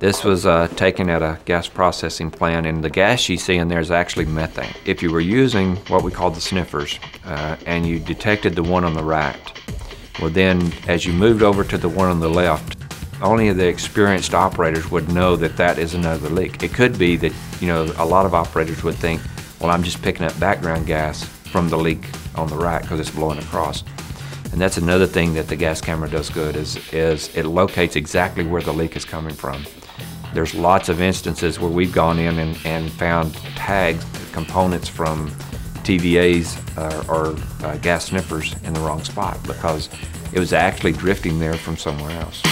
This was uh, taken at a gas processing plant, and the gas you see in there is actually methane. If you were using what we call the sniffers, uh, and you detected the one on the right, well then, as you moved over to the one on the left, only the experienced operators would know that that is another leak. It could be that, you know, a lot of operators would think, well, I'm just picking up background gas from the leak on the right because it's blowing across. And that's another thing that the gas camera does good is, is it locates exactly where the leak is coming from. There's lots of instances where we've gone in and, and found tags, components from TVAs uh, or uh, gas sniffers in the wrong spot because it was actually drifting there from somewhere else.